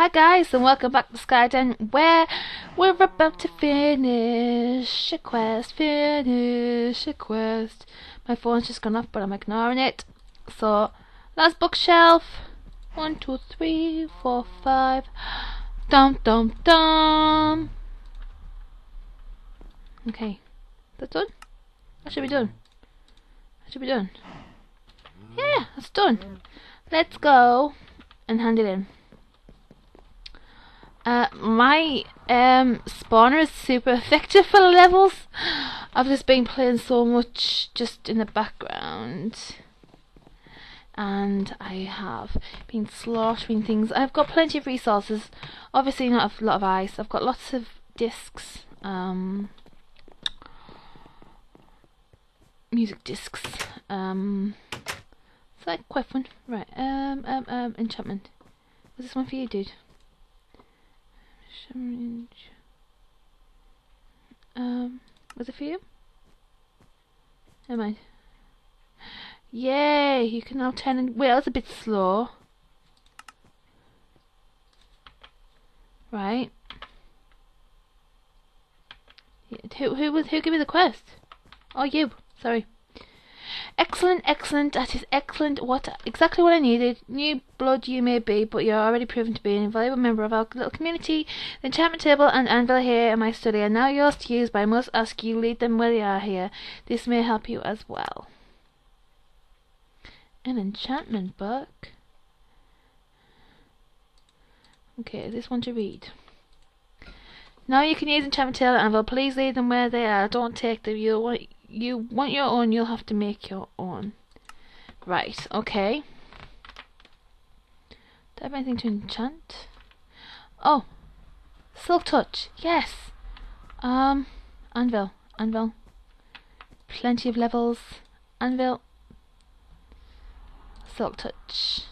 Hi guys and welcome back to Sky Den where we're about to finish a quest, finish a quest. My phone's just gone off but I'm ignoring it. So, last bookshelf. One, two, three, four, five. Dum dum dum. Okay. That's done? That should be done. That should be done. Yeah, that's done. Let's go and hand it in. Uh, my um, spawner is super effective for levels. I've just been playing so much just in the background. And I have been slaughtering things. I've got plenty of resources. Obviously not a lot of ice. I've got lots of discs. Um, music discs. Um, is that quite fun? Right. Um. Um. Um. Enchantment. Was this one for you, dude? Um. Was it for you? Never mind. Yay! You can now turn. In wait, that was a bit slow. Right. Who who was who gave me the quest? Oh, you. Sorry. Excellent, excellent. That is excellent. What exactly what I needed. New blood you may be, but you're already proven to be an invaluable member of our little community. The enchantment table and anvil here in my study are now yours to use, but I must ask you lead them where they are here. This may help you as well. An enchantment book. Okay, this one to read. Now you can use enchantment table and anvil. Please leave them where they are. Don't take them. You'll want you want your own, you'll have to make your own. Right, okay. Do I have anything to enchant? Oh, Silk Touch, yes. Um, Anvil, Anvil. Plenty of levels. Anvil. Silk Touch.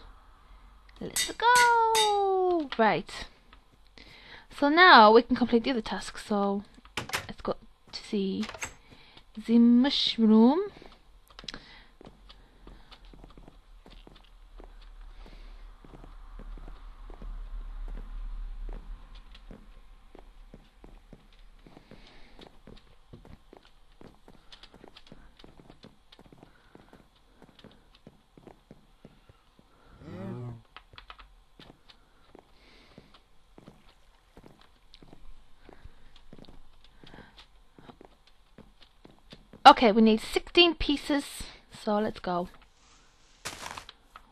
Let's go! Right. So now we can complete the other tasks, so let's go to see the mushroom Okay, we need 16 pieces, so let's go.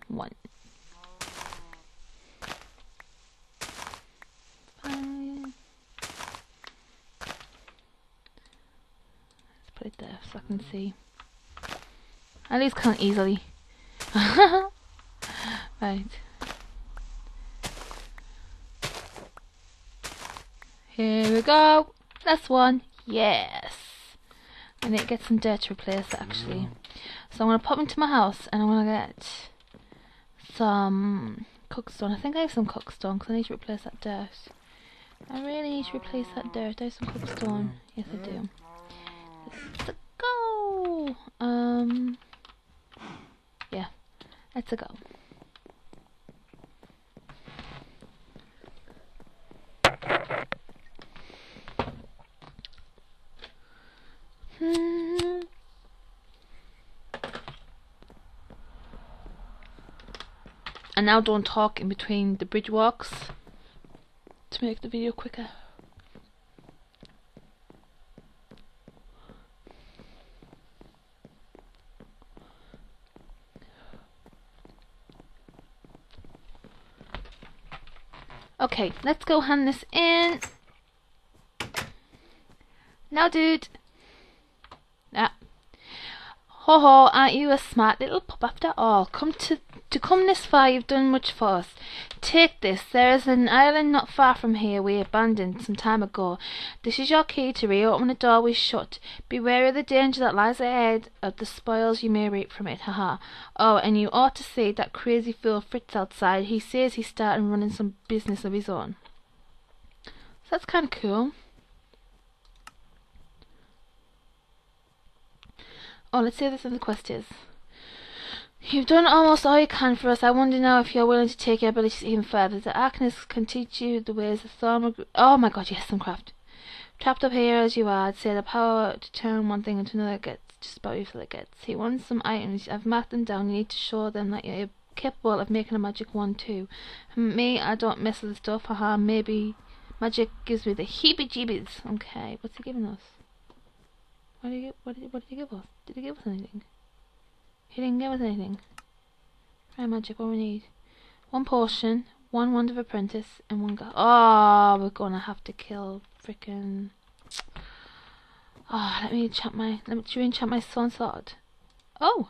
One. Let's put it there so I can see. At least of easily. right. Here we go. Last one. Yes. I need to get some dirt to replace it actually. So I'm going to pop into my house and I'm going to get some cookstone. I think I have some cookstone because I need to replace that dirt. I really need to replace that dirt. I have some cookstone. Yes I do. Let's go! Um, yeah, let's go. Hmm. And now don't talk in between the bridge walks to make the video quicker. Okay, let's go hand this in. Now, dude. Ah. Ho ho, aren't you a smart little pup after all? Come to to come this far you've done much for us. Take this, there is an island not far from here we abandoned some time ago. This is your key to reopen the door we shut. Beware of the danger that lies ahead of the spoils you may reap from it, haha. Oh, and you ought to see that crazy fool Fritz outside. He says he's starting running some business of his own. So that's kinda cool. Oh, let's see what this other quest is. You've done almost all you can for us. I wonder now if you're willing to take your abilities even further. The Arcanist can teach you the ways of Thorn. Oh my god, yes, Thaumcraft. Trapped up here as you are, I'd say the power to turn one thing into another gets just about useless it gets. He wants some items. I've marked them down. You need to show them that you're capable of making a magic one too. Me, I don't mess with the stuff. Haha, maybe magic gives me the heebie-jeebies. Okay, what's he giving us? What did he, what did, what did he give us? Did he give us anything? He didn't give us anything. Right, magic, what we need? One potion, one wand of apprentice, and one guy. Oh, we're gonna have to kill frickin'. Oh, let me enchant my. Let me. Should we enchant my swan sword? Oh,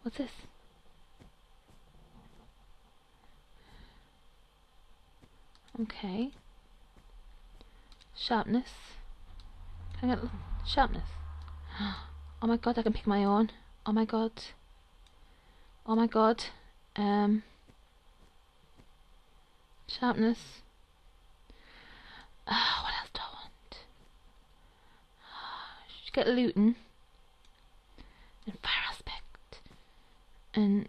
what's this? Okay. Sharpness. Can I get sharpness? Oh my god, I can pick my own. Oh my god. Oh my god. Um. Sharpness. Ah, what else do I want? Should get looting. And fire aspect. And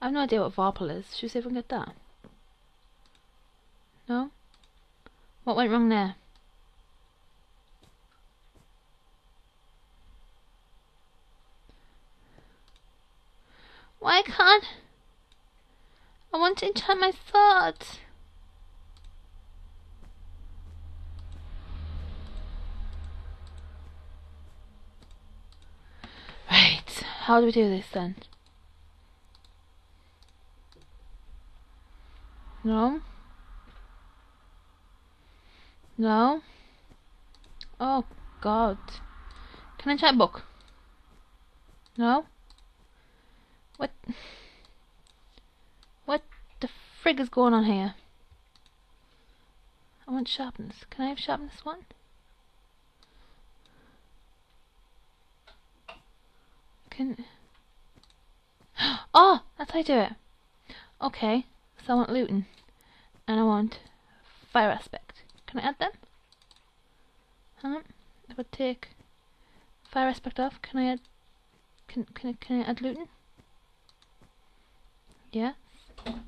I have no idea what Vorpal is. Should we see if we can get that? No? What went wrong there? Why can't... I want to enchant my thoughts. Right, how do we do this then? No? No? Oh, God. Can I chat book? No? What? What the frig is going on here? I want sharpness. Can I have sharpness one? Can... Oh! That's how I do it. Okay. So I want looting. And I want fire aspect. Can I add them? Hang on. If I take fire aspect off, can I add... Can, can, can I add looting? Yeah. Can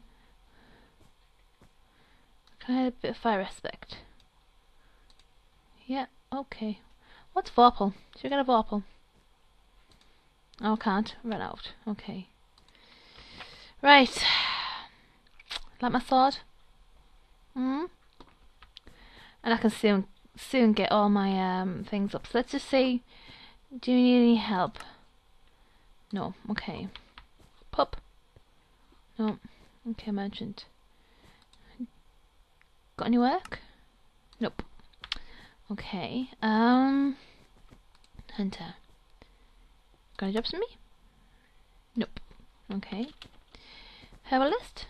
I have a bit of fire aspect? Yeah, okay. What's Vorpal? Should we get a Vorpal? Oh, can't. Run out. Okay. Right. Like my sword? Hmm? And I can soon soon get all my um things up. So let's just see. Do you need any help? No. Okay. Pup. Oh, okay, merchant. Got any work? Nope. Okay, um... Hunter. Got any jobs for me? Nope. Okay. have Herbalist?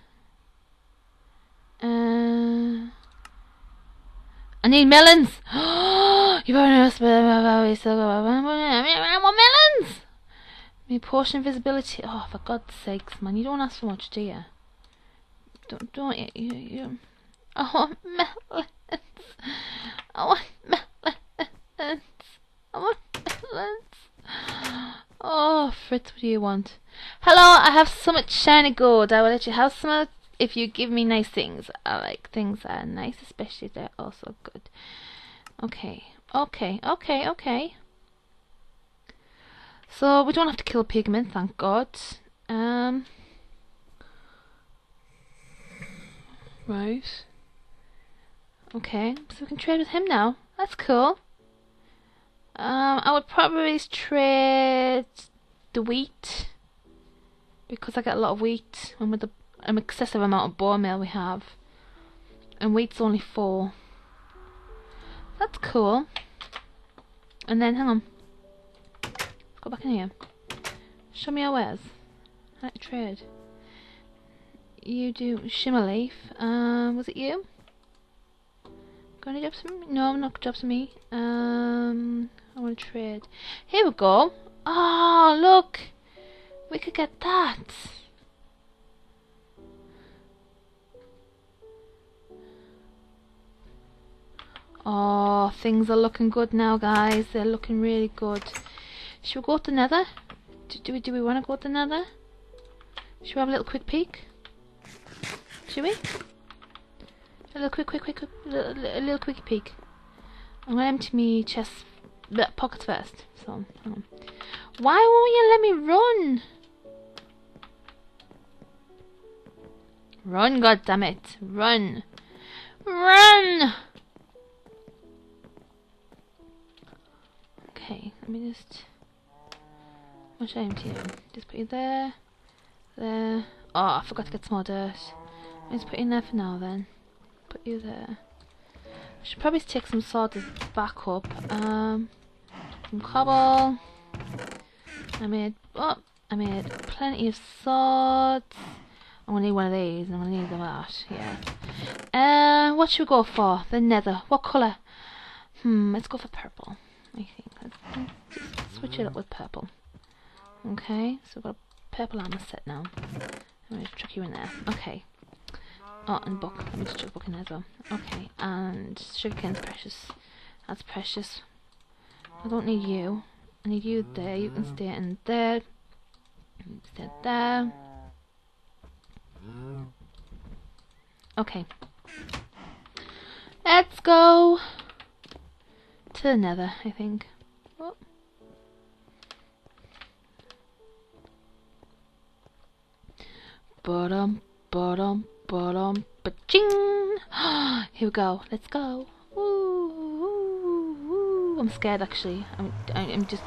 Uh... I need melons! you better know I want melons! Me portion invisibility. Oh, for God's sakes, man. You don't ask for much, do you? Don't, don't you? you, you. I want melons. I want melons. I want melons. Oh, Fritz, what do you want? Hello, I have so much shiny gold. I will let you have some if you give me nice things. I like things that are nice, especially if they're also good. Okay, okay, okay, okay. So we don't have to kill Pigman, thank God. Um, right. Okay, so we can trade with him now. That's cool. Um, I would probably trade the wheat because I get a lot of wheat and with the an excessive amount of bone meal we have. And wheat's only four. That's cool. And then, hang on. Go back in here. Show me your wares. I like to trade. You do shimmer leaf. Um, was it you? Got any jobs for me? No, not jobs for me. Um, I want to trade. Here we go. Oh, look! We could get that. Oh, things are looking good now, guys. They're looking really good. Should we go to Nether? do, do we do we want to go to another? Should we have a little quick peek? Should we? A little quick, quick, quick, quick a little, a little quick peek. I'm gonna empty me chest, bleh, pockets first. So, on. Why won't you let me run? Run, God damn it! Run! Run! Okay, let me just. I empty you? Just put you there, there. Oh, I forgot to get some more dirt. Let me just put you in there for now then. Put you there. I should probably take some sawdust back up. Um, some cobble. I made. Oh, I made plenty of swords. I'm gonna need one of these, and I'm gonna need that. Yeah. Uh, what should we go for? The nether. What colour? Hmm, let's go for purple. I think. Let's, let's switch it up with purple. Okay, so we've got a purple armor set now. I'm going to chuck you in there. Okay. Oh, and book. Let me just chuck book in there as well. Okay, and sugarcane's precious. That's precious. I don't need you. I need you there. You can stay in there. Stay there. Okay. Let's go to the nether, I think. Ba-dum, ba-dum, ba-dum, ba-ching! Here we go. Let's go. Woo, woo, woo. I'm scared actually. I'm, I'm just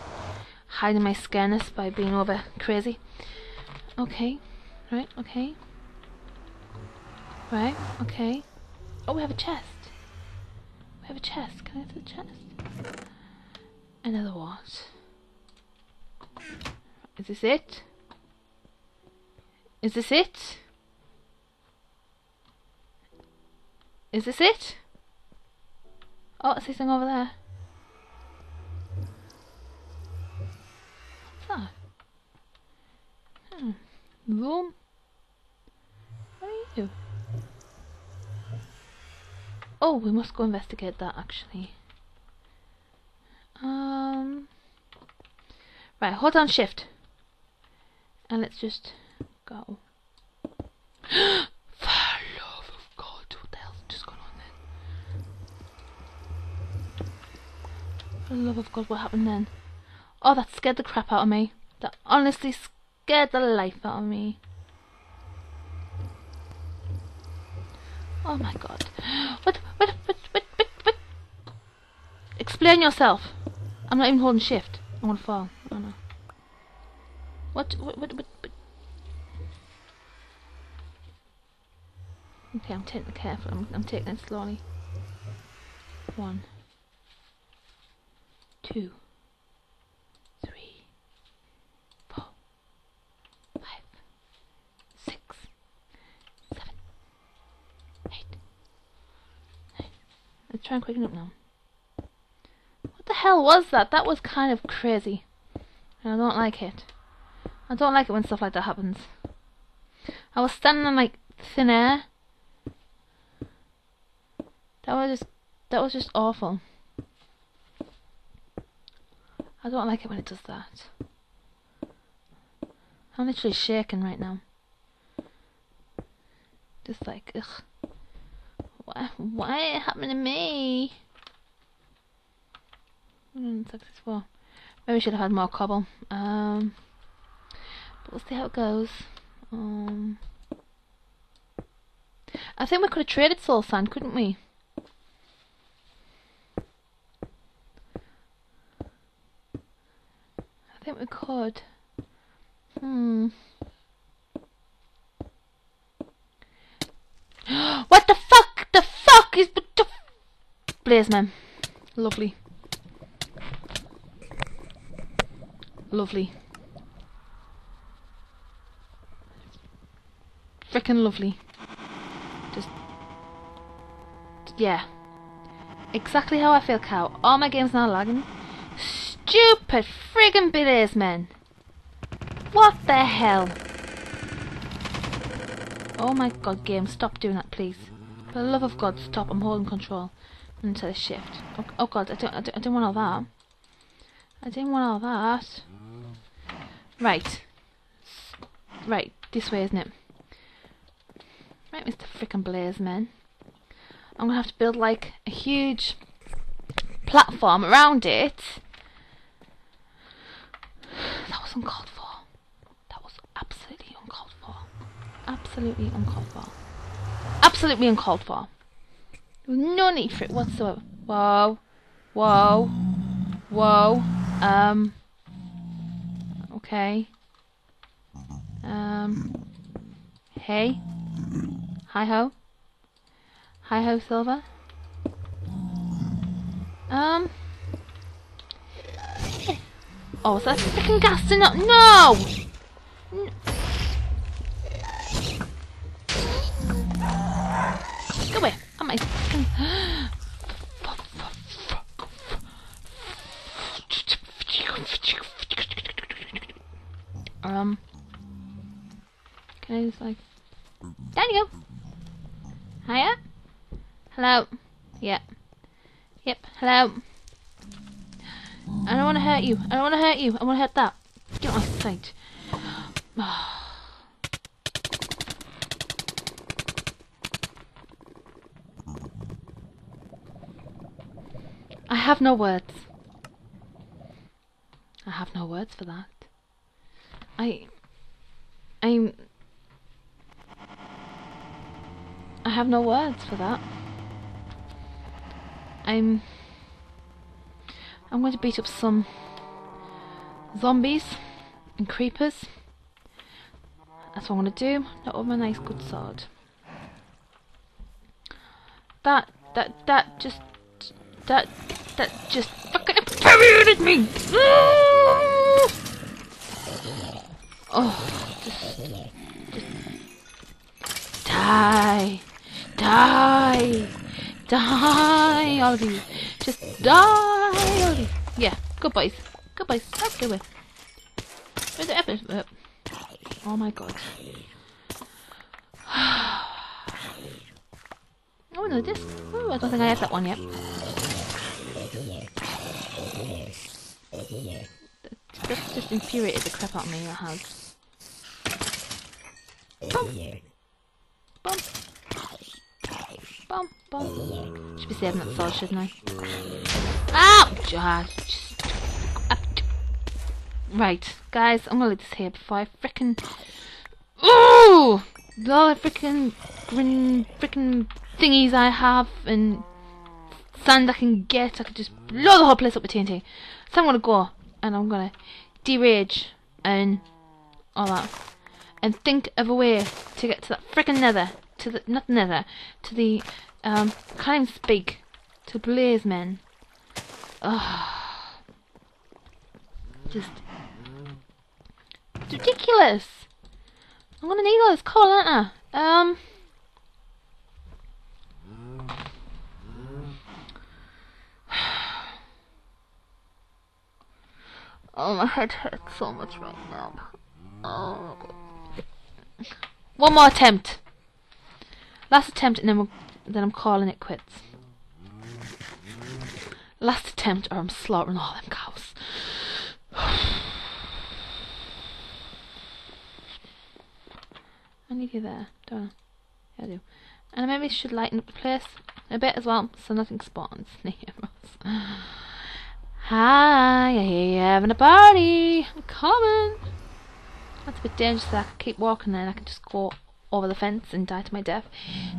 hiding my scareness by being over crazy. Okay. Right, okay. Right, okay. Oh, we have a chest. We have a chest. Can I have the chest? Another what? Is this it? Is this it? Is this it? Oh, I see something over there. What's that? Hmm. Room? Are you? Oh, we must go investigate that actually. Um. Right, hold on shift. And let's just go. For love of God, what the hell's just gone on then? For love of God, what happened then? Oh, that scared the crap out of me. That honestly scared the life out of me. Oh my god. What, what, what, what, what, what? Explain yourself. I'm not even holding shift. I want to fall. Oh no. What, what, what, what, what? Okay, I'm taking it careful. I'm, I'm taking it slowly. One. Two. Three. Four. Five. Six. Seven. Eight. Let's try and quicken up now. What the hell was that? That was kind of crazy. And I don't like it. I don't like it when stuff like that happens. I was standing in like thin air. That was just that was just awful. I don't like it when it does that. I'm literally shaking right now. Just like, ugh. Why, why it happened to me? Unsuccessful. Maybe we should have had more cobble. Um, but we'll see how it goes. Um, I think we could have traded soul sand, couldn't we? I think we could. Hmm. what the fuck? The fuck is the Blaze man. Lovely. Lovely. Freaking lovely. Just yeah. Exactly how I feel, cow. All my games now lagging. Stupid friggin' Blaze men. What the hell? Oh my god, game, stop doing that, please. For the love of God, stop. I'm holding control until the shift. Oh, oh god, I don't, I don't, I don't want all that. I didn't want all that. Right. Right, this way, isn't it? Right, Mr. Frickin' Blazeman. I'm gonna have to build like a huge platform around it. Uncalled for. That was absolutely uncalled for. Absolutely uncalled for. Absolutely uncalled for. No need for it whatsoever. Whoa. Whoa. Whoa. Um. Okay. Um. Hey. Hi ho. Hi ho, Silver. Um. Oh, is that freaking gas to not? No! Go away. I'm my freaking. Um. Can I just like. There you go. Hiya. Hello. Yeah. Yep. Hello. I don't want to hurt you. I don't want to hurt you. I want to hurt that. Get my sight. I have no words. I have no words for that. I. I'm. I have no words for that. I'm. I'm going to beat up some zombies and creepers. That's what I'm going to do. Not with my nice good sword. That, that, that just, that, that just fucking infuriated me! Oh, just, just die, die, die, all of you. Die. Yeah, good boys, good boys. Let's go with. Where's the episode? Uh, oh my god. Oh no, this. Oh, I don't think I have that one yet. That's just infuriated the crap out of me. That has. Boom. Boom. Boom. Boom. Should be saving that sword, shouldn't I? Ow! Just. Right, guys, I'm gonna leave this here before I frickin' Ooh! All the frickin' green frickin' thingies I have and sand I can get, I could just blow the whole place up with TNT. So I'm gonna go and I'm gonna derage and all that. And think of a way to get to that frickin' nether. To the not nether. To the um can't even speak. To Blaze Men. Ugh. Just ridiculous. I'm gonna need all this coal, aren't I? Um. Oh, my head hurts so much right now. Oh. One more attempt. Last attempt, and then we'll, then I'm calling it quits. Last attempt, or I'm slaughtering all them cows. I need you there, don't I? Yeah, I do. And maybe I should lighten up the place a bit as well, so nothing spawns near us. Hi, I hear you having a party. I'm coming. That's a bit dangerous. I can keep walking and I can just go over the fence and die to my death.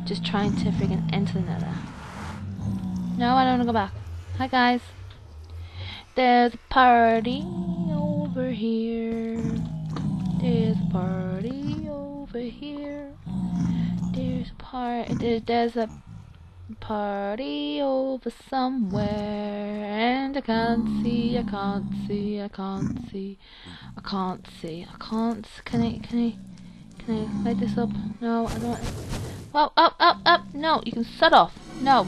Just trying to friggin' enter the nether. No, I don't want to go back. Hi, guys. There's a party over here. There's a party over here. There's a part. There's a party over somewhere, and I can't see. I can't see. I can't see. I can't see. I can't. Can I? Can I? Can I light this up? No, I don't. Well, up, up, up. No, you can shut off. No.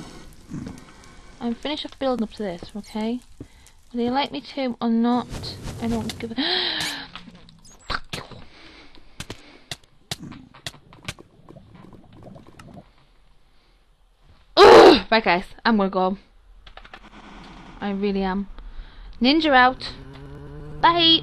I'm finished off building up to this. Okay. Whether you like me to or not, I don't give a. Fuck! Right, guys, I'm gonna go. I really am. Ninja out. Bye.